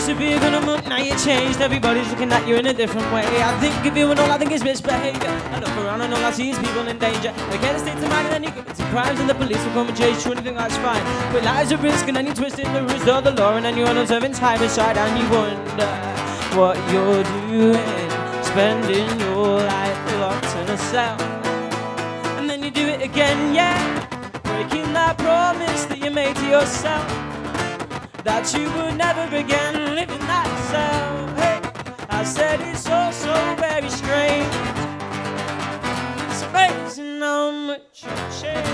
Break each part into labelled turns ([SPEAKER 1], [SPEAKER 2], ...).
[SPEAKER 1] disappeared in a month, now you changed. Everybody's looking at you in a different way. I think of you and all I think is misbehavior. I look around and all I see is people in danger. They get a state of mind and then you commit some crimes and the police will come and chase you and think that's fine. But lives at risk and then you twist in the rules of the law and then you're observing time inside and you wonder what you're doing. Spending your life locked in a cell. And then you do it again, yeah. Breaking that promise that you made to yourself that you would never again live in that cell. Hey, I said it's all so very strange. It's amazing how much you change.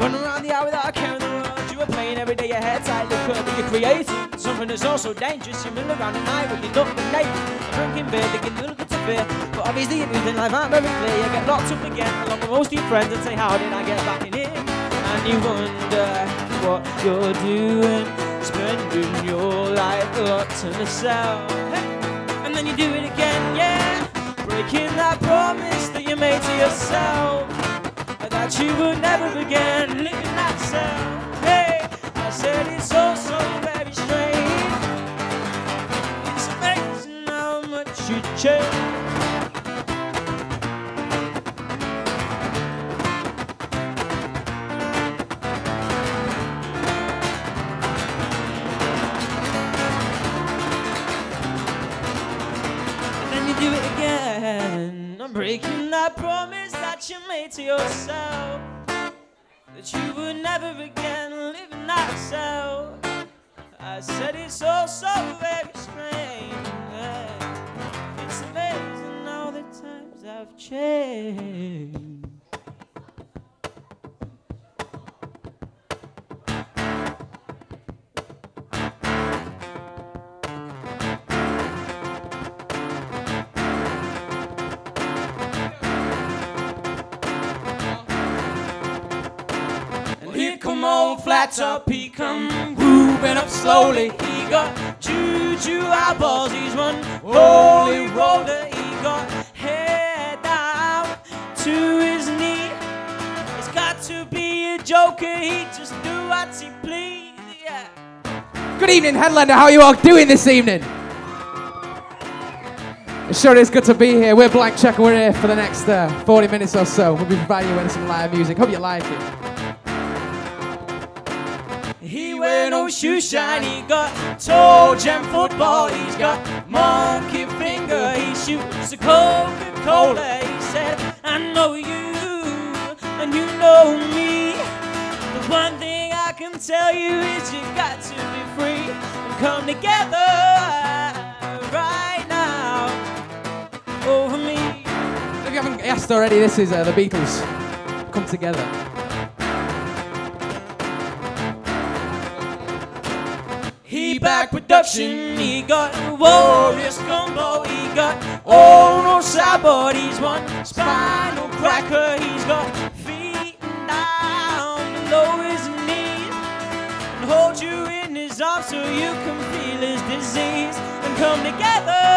[SPEAKER 1] Run around the hour without a care in the world. You were playing every day, your head look up, you're creating something that's also dangerous. You mill around at night with your look and naked. Drinking beer, thinking little bit of beer. But obviously, you're moving life aren't very clear. You get locked up again, along with most of your friends, and say, How did I get back in here? And you wonder what you're doing, spending your life a cell. Hey. And then you do it again, yeah. Breaking that promise that you made to yourself that you would never again live in that cell. Hey, I said it's you do it again. I'm breaking that promise that you made to yourself. That you would never again live in that cell. I said it's all so very here come old flat top, he come moving up slowly. He got juju eyeballs, he's one holy roller. To be a joker, he just do what he please. Yeah.
[SPEAKER 2] Good evening, Headlander. How are you all doing this evening? It sure is good to be here. We're Blank Cheque and we're here for the next uh, 40 minutes or so. We'll be providing you with some live music. Hope you like it.
[SPEAKER 1] He wear no shoe shine, he got toe jam football, he's got monkey finger, he shoots a Coca-Cola. He said, I know you, come together right now over me.
[SPEAKER 2] If you haven't guessed already, this is uh, the Beatles. Come together.
[SPEAKER 1] He back production, he got Warriors combo, he got Oh no sideboard, he's one spinal come together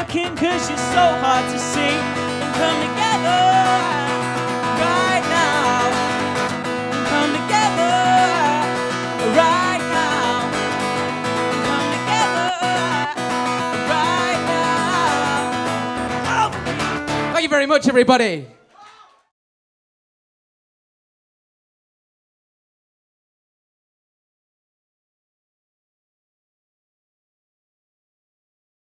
[SPEAKER 1] looking cause you're so hard to see. And come together right now. Come together right now. Come together right now.
[SPEAKER 2] Thank you very much, everybody.